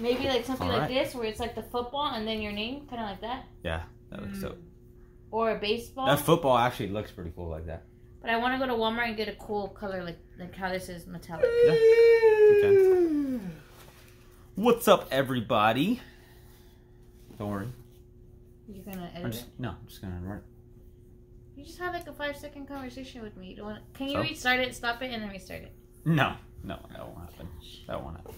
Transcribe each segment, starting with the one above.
Maybe like something like Alright. this, where it's like the football and then your name, kind of like that, Yeah, that looks hmm. dope. or a baseball. That football actually looks pretty cool like that. but I want to go to Walmart and get a cool color, like like how this is metallic. Okay. What's up, everybody? Don't worry. You're gonna I'm edit just it. no. I'm just gonna run. You just had like a five second conversation with me. You don't want? Can you So? restart it? Stop it and then restart it. No, no, that won't happen. That won't happen.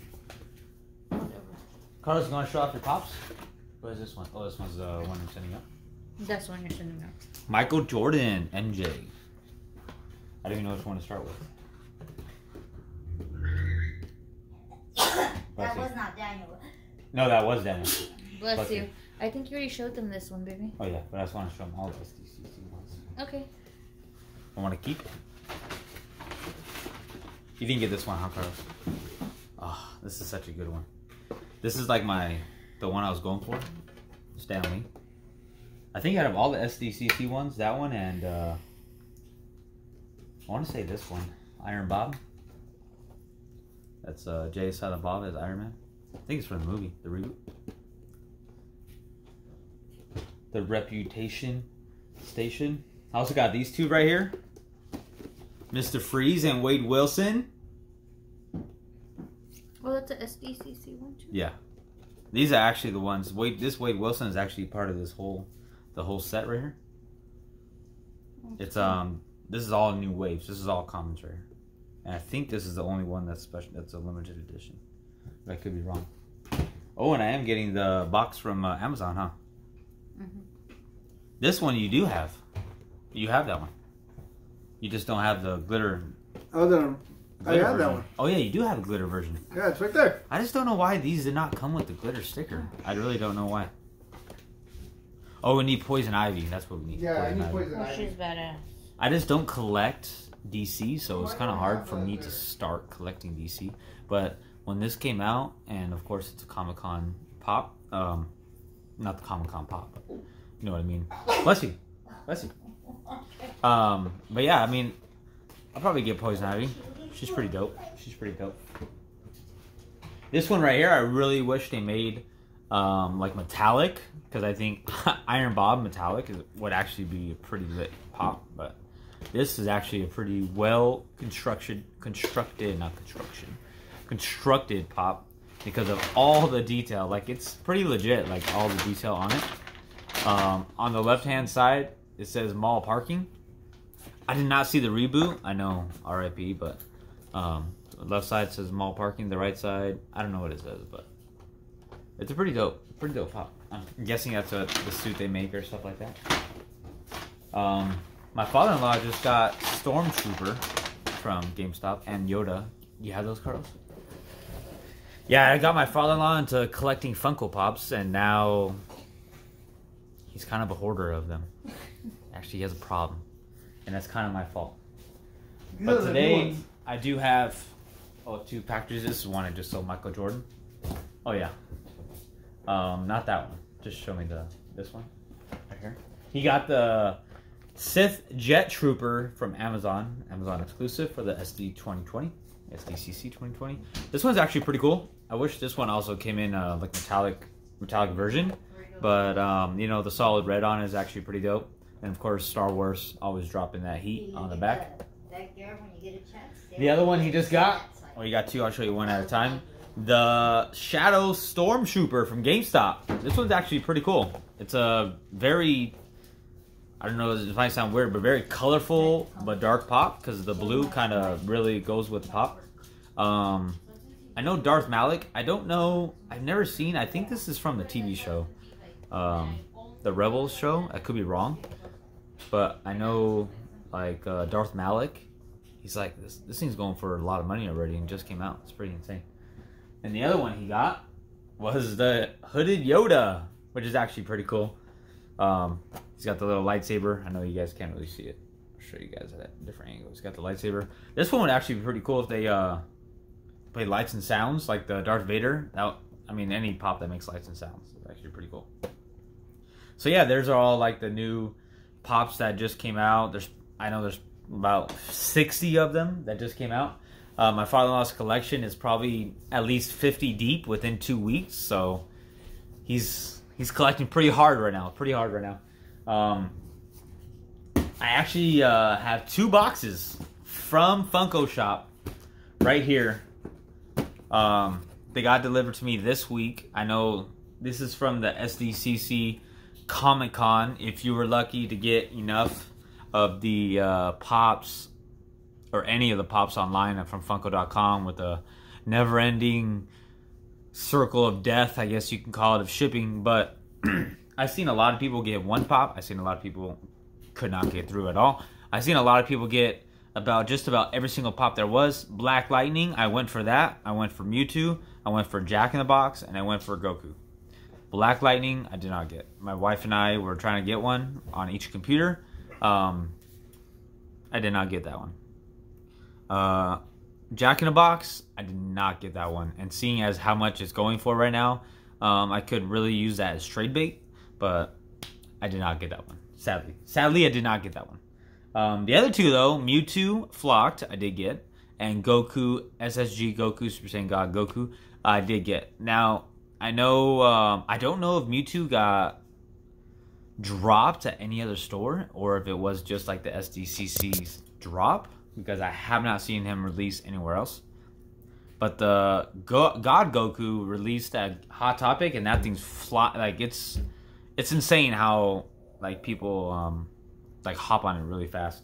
Carlos, you want to show off your pops? What is this one? Oh, this one's the one I'm sending up. That's the one you're sending out. Michael Jordan, MJ. I don't even know which one to start with. That Bless you. was not Daniel. No, that was Daniel. Bless, Bless you. you. I think you already showed them this one, baby. Oh yeah, but I just want to show them all the SDCC ones. Okay. I want to keep. You didn't get this one, huh, Carlos? Oh, this is such a good one. This is like my, the one I was going for. Stanley. I think out of all the SDCC ones, that one and uh, I want to say this one, Iron Bob. That's uh, Jay Silent Bob as Iron Man. I think it's from the movie, the reboot. The Reputation Station. I also got these two right here. Mr. Freeze and Wade Wilson. Well, that's a SDCC one too. Yeah. These are actually the ones. Wade this Wade Wilson is actually part of this whole the whole set right here. It's um this is all new waves. This is all commentary. And I think this is the only one that's special that's a limited edition. But I could be wrong. Oh, and I am getting the box from uh, Amazon, huh? Mhm. This one you do have. You have that one. You just don't have the glitter. Oh, then I glitter have that one. Oh yeah, you do have a glitter version. Yeah, it's right there. I just don't know why these did not come with the glitter sticker. I really don't know why. Oh, we need poison ivy. That's what we need. Yeah, I need ivy. poison Oh, she's ivy. badass. I just don't collect DC, so it's kind of hard for me to start collecting DC. But when this came out, and of course it's a Comic Con pop, um, not the Comic Con pop, but you know what I mean. Bless you, bless you. Um, but yeah, I mean, I'll probably get Poison Ivy. She's pretty dope. She's pretty dope. This one right here, I really wish they made um, like metallic because I think Iron Bob metallic is, would actually be a pretty lit pop. But this is actually a pretty well constructed, constructed, not construction, constructed pop because of all the detail. Like it's pretty legit, like all the detail on it. Um, on the left hand side, it says mall parking. I did not see the reboot. I know RIP, but um, left side says mall parking. The right side, I don't know what it says, but it's a pretty dope, pretty dope pop. I'm guessing that's a, the suit they make or stuff like that. Um, my father-in-law just got Stormtrooper from GameStop and Yoda. You have those, Carlos? Yeah, I got my father-in-law into collecting Funko Pops, and now he's kind of a hoarder of them. Actually, he has a problem, and that's kind of my fault. But are the new today. I do have oh two packages. This is one I just sold Michael Jordan. Oh yeah, um, not that one. Just show me the this one right here. He got the Sith Jet Trooper from Amazon, Amazon exclusive for the SD 2020, SDCC 2020. This one's actually pretty cool. I wish this one also came in uh, like metallic metallic version, but um, you know the solid red on is actually pretty dope. And of course, Star Wars always dropping that heat on the back. Back there when you get a chance. The other one he just got. Oh, you got two. I'll show you one at a time. The Shadow Storm Stormtrooper from GameStop. This one's actually pretty cool. It's a very, I don't know, it might sound weird, but very colorful but dark pop because the blue kind of really goes with pop. Um, I know Darth Malik. I don't know. I've never seen. I think this is from the TV show, um, the Rebels show. I could be wrong, but I know like uh, Darth Malik. He's like this. This thing's going for a lot of money already, and just came out. It's pretty insane. And the other one he got was the hooded Yoda, which is actually pretty cool. Um, he's got the little lightsaber. I know you guys can't really see it. I'll show you guys at a different angle. He's got the lightsaber. This one would actually be pretty cool if they uh, play lights and sounds like the Darth Vader. That I mean, any pop that makes lights and sounds is actually pretty cool. So yeah, there's all like the new pops that just came out. There's I know there's about 60 of them that just came out. Uh, my father-in-law's collection is probably at least 50 deep within two weeks, so he's he's collecting pretty hard right now. Pretty hard right now. Um, I actually uh, have two boxes from Funko Shop right here. Um, they got delivered to me this week. I know this is from the SDCC Comic Con. If you were lucky to get enough of the uh, pops or any of the pops online from Funko.com with a never-ending circle of death, I guess you can call it, of shipping. But I've seen a lot of people get one pop. I've seen a lot of people could not get through at all. I've seen a lot of people get about just about every single pop there was. Black Lightning, I went for that. I went for Mewtwo. I went for Jack in the Box, and I went for Goku. Black Lightning, I did not get. My wife and I were trying to get one on each computer. Um, I did not get that one. Uh, Jack in the Box, I did not get that one. And seeing as how much it's going for right now, um, I could really use that as trade bait, but I did not get that one. Sadly, sadly, I did not get that one. Um, the other two though, Mewtwo Flocked, I did get, and Goku SSG Goku Super Saiyan God Goku, I did get. Now I know um, I don't know if Mewtwo got dropped at any other store or if it was just like the SDCC's drop because I have not seen him release anywhere else. But the Go- God Goku released that Hot Topic and that thing's fly like it's it's insane how like people um like hop on it really fast.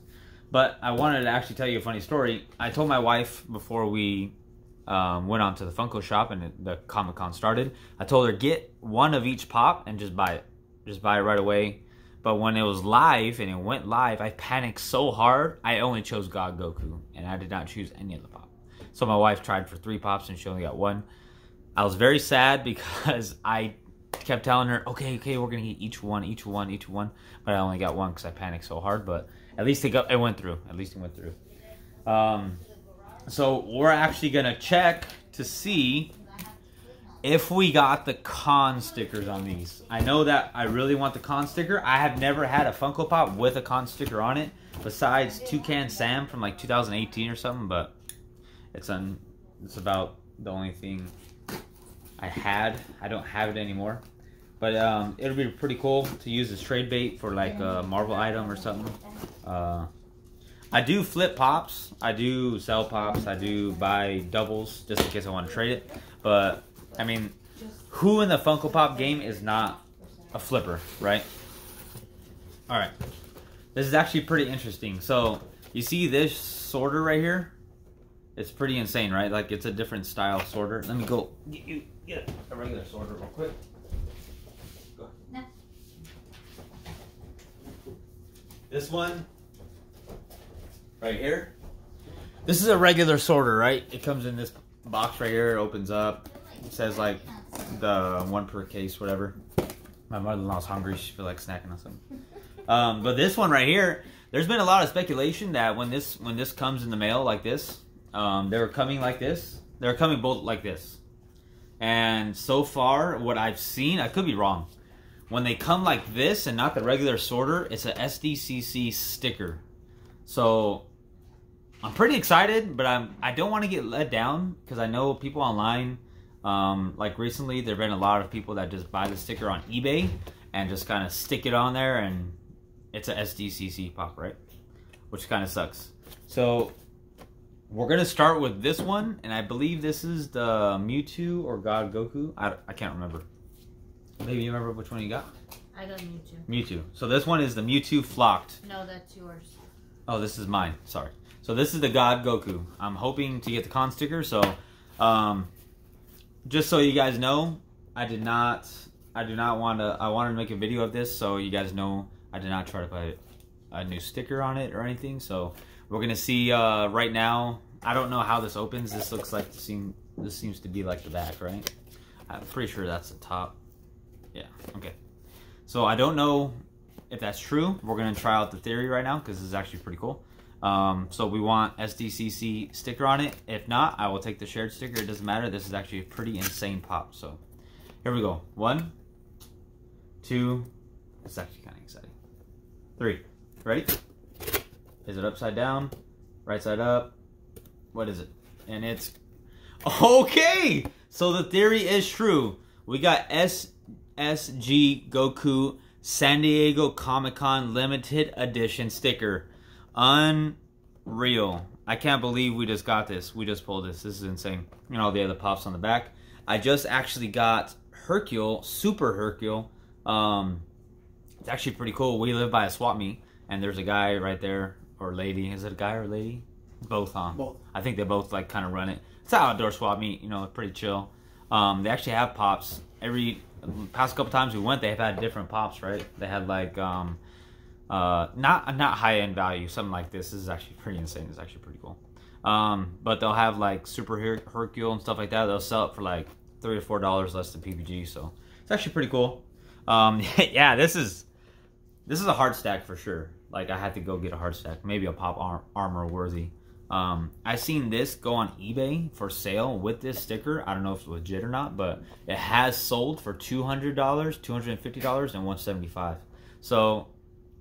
But I wanted to actually tell you a funny story. I told my wife before we um, went on to the Funko shop and the Comic Con started. I told her get one of each pop and just buy it, just buy it right away. But when it was live and it went live, I panicked so hard. I only chose God Goku and I did not choose any of the pop. So my wife tried for three pops and she only got one. I was very sad because I kept telling her, okay, okay, we're gonna get each one, each one, each one. But I only got one because I panicked so hard. But at least it got, it went through. At least it went through. Um, so we're actually gonna check to see if we got the con stickers on these. I know that I really want the con sticker. I have never had a Funko Pop with a con sticker on it, besides Toucan Sam from like 2018 or something. But it's on. It's about the only thing I had. I don't have it anymore. But um, it'll be pretty cool to use as trade bait for like a Marvel item or something. Uh, I do flip pops. I do sell pops. I do buy doubles just in case I want to trade it. But I mean, who in the Funko Pop game is not a flipper, right? All right. This is actually pretty interesting. So you see this sorter right here? It's pretty insane, right? Like it's a different style sorter. Let me go get you get a regular sorter real quick. Go. No. This one right here. This is a regular sorter, right? It comes in this box right here. It opens up. Says like the one per case, whatever. My mother-in-law's hungry. She feel like snacking on something. Um, but this one right here, there's been a lot of speculation that when this when this comes in the mail like this, um, they were coming like this. They're coming both like this. And so far, what I've seen, I could be wrong. When they come like this and not the regular sorter, it's a SDCC sticker. So I'm pretty excited, but I'm I don't want to get let down because I know people online. Um, like recently, there've been a lot of people that just buy the sticker on eBay and just kind of stick it on there, and it's a SDCC pop, right? Which kind of sucks. So we're gonna start with this one, and I believe this is the Mewtwo or God Goku. I, I can't remember. Maybe you remember which one you got? I got Mewtwo. Mewtwo. So this one is the Mewtwo Flocked. No, that's yours. Oh, this is mine. Sorry. So this is the God Goku. I'm hoping to get the con sticker. So, um, just so you guys know, I did not. I do not want to. I wanted to make a video of this so you guys know I did not try to put a new sticker on it or anything. So we're gonna see uh, right now. I don't know how this opens. This looks like the seem. This seems to be like the back, right? I'm pretty sure that's the top. Yeah. Okay. So I don't know if that's true. We're gonna try out the theory right now because this is actually pretty cool. Um, so we want SDCC sticker on it. If not, I will take the shared sticker. It doesn't matter. This is actually a pretty insane pop. So here we go. One, two. It's actually kind of exciting. Three. Ready? Is it upside down? Right side up? What is it? and it's okay. So the theory is true. We got SSG Goku San Diego Comic Con limited edition sticker. Unreal. I can't believe we just got this. We just pulled this. This is insane. And all the other pops on the back. I just actually got Hercule, Super Hercule. Um, it's actually pretty cool. We live by a swap meet, and there's a guy right there, or lady. Is it a guy or lady? Both, huh? Both. I think they both like kind of run it. It's an outdoor swap meet, you know, pretty chill. Um, they actually have pops. Every past couple times we went, they've had different pops, right? They had like um, uh, not not high end value, something like this. This is actually pretty insane. It's actually pretty cool. Um, but they'll have like Super Her- Hercule and stuff like that. They'll sell it for like three or four dollars less than PPG. So it's actually pretty cool. Um, yeah, this is this is a hard stack for sure. Like I had to go get a hard stack, maybe a pop ar- armor worthy. Um, I seen this go on eBay for sale with this sticker. I don't know if it's legit or not, but it has sold for two hundred dollars, two hundred and fifty dollars, and one seventy five. So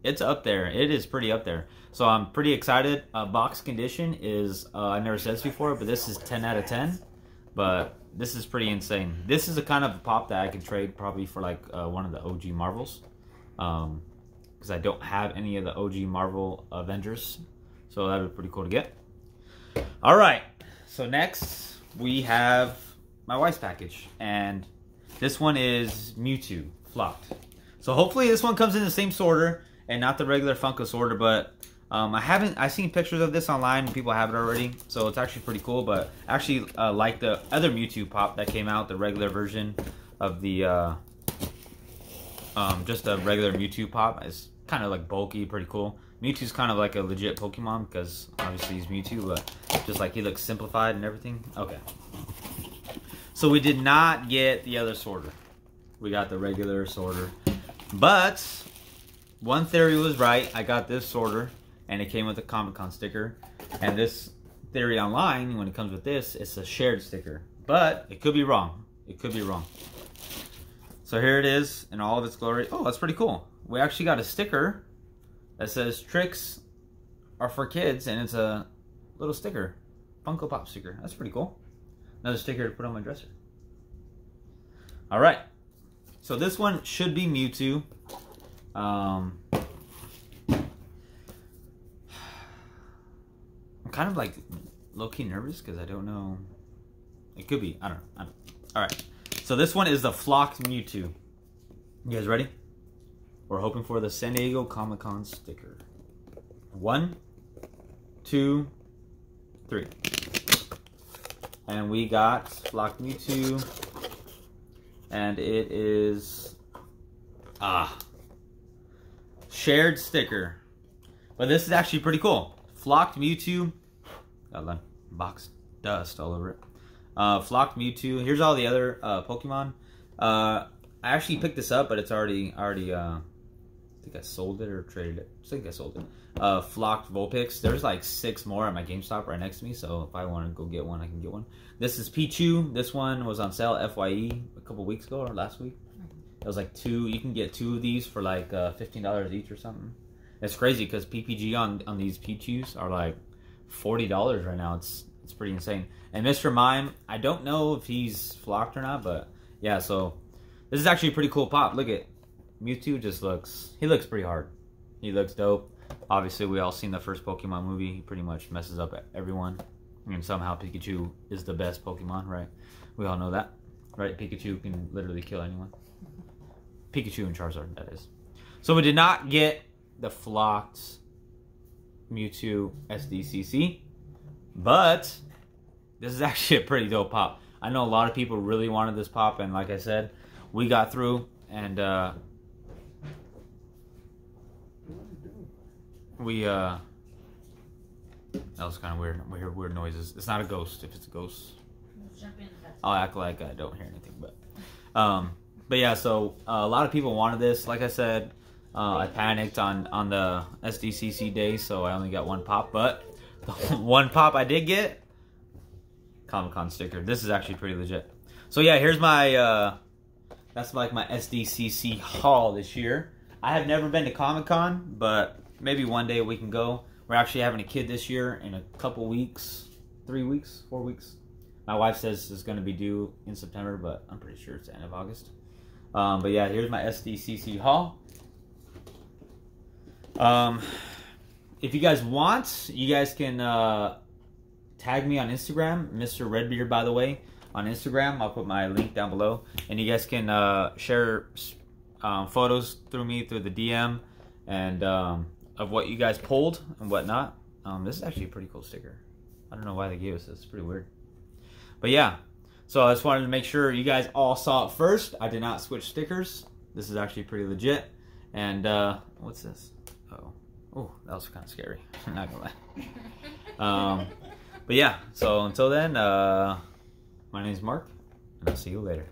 it's up there. It is pretty up there. So I'm pretty excited. Uh, box condition is uh, I never said this before, but this is ten out of ten. But this is pretty insane. This is a kind of pop that I can trade probably for like uh, one of the OG Marvels, because I don't have any of the OG Marvel Avengers. So that would be pretty cool to get. All right. So next we have my wife's package, and this one is Mewtwo flocked. So hopefully this one comes in the same sorter and not the regular Funko sorter, but um, I haven't. I've seen pictures of this online. People have it already, so it's actually pretty cool. But actually, uh, like the other Mewtwo pop that came out, the regular version of the uh, um, just a regular Mewtwo pop is kind of like bulky, pretty cool. Mewtwo's kind of like a legit Pokemon because obviously he's Mewtwo, but just like he looks simplified and everything. Okay. So we did not get the other sorter. We got the regular sorter. But one theory was right. I got this sorter and it came with a Comic Con sticker. And this theory online, when it comes with this, it's a shared sticker. But it could be wrong. It could be wrong. So here it is in all of its glory. Oh, that's pretty cool. We actually got a sticker that says tricks are for kids and it's a little sticker. Funko Pop sticker. That's pretty cool. Another sticker to put on my dresser. All right. So this one should be Mewtwo. Um, I'm kind of like low key nervous because I don't know. It could be. I don't know. I don't All right. So this one is the flocked Mewtwo. You guys ready? We're hoping for the San Diego Comic Con sticker. One, two, three. And we got flocked Mewtwo. And it is. Ah. Shared sticker. But this is actually pretty cool. Flocked Mewtwo. Got like box dust all over it. Uh, Flocked Mewtwo. Here's all the other uh, Pokemon. Uh, I actually picked this up, but it's already already. Uh, I think I sold it or traded it. I think I sold it. Uh, Flocked Vulpix. There's like six more at my GameStop right next to me, so if I want to go get one, I can get one. This is Pichu. This one was on sale Fye a couple weeks ago or last week. It was like two. You can get two of these for like uh, fifteen dollars each or something. It's crazy because PPG on on these Pichus are like forty dollars right now. It's it's pretty insane. And Mr. Mime, I don't know if he's flocked or not, but yeah. So this is actually a pretty cool pop. Look at Mewtwo. Just looks he looks pretty hard. He looks dope. Obviously, we all seen the first Pokemon movie. He pretty much messes up everyone, and somehow Pikachu is the best Pokemon, right? We all know that, right? Pikachu can literally kill anyone. Pikachu and Charizard, that is. So we did not get the flocked Mewtwo SDCC, but this is actually a pretty dope pop. I know a lot of people really wanted this pop, and like I said, we got through, and uh, we uh, that was kind of weird. We heard weird noises. It's not a ghost. If it's a ghost, Jump in. I'll act like I don't hear anything. But, um, but yeah. So uh, a lot of people wanted this. Like I said, uh, I panicked on on the SDCC day, so I only got one pop. But the one pop I did get, Comic Con sticker. This is actually pretty legit. So yeah, here's my. Uh, that's like my SDCC haul this year. I have never been to Comic Con, but maybe one day we can go. We're actually having a kid this year in a couple weeks, three weeks, four weeks. My wife says it's going to be due in September, but I'm pretty sure it's the end of August. Um, but yeah, here's my SDCC haul. Um, if you guys want, you guys can uh, tag me on Instagram, Mr. Redbeard, by the way, on Instagram. I'll put my link down below, and you guys can uh, share um, photos through me through the DM and um, of what you guys pulled and whatnot. Um, this is actually a pretty cool sticker. I don't know why they gave us this. It's pretty weird. But yeah, so I just wanted to make sure you guys all saw it first. I did not switch stickers. This is actually pretty legit. And uh, what's this? Oh, oh, that was kind of scary. Not gonna lie. Um, but yeah, so until then, uh, my name's Mark, and I'll see you later.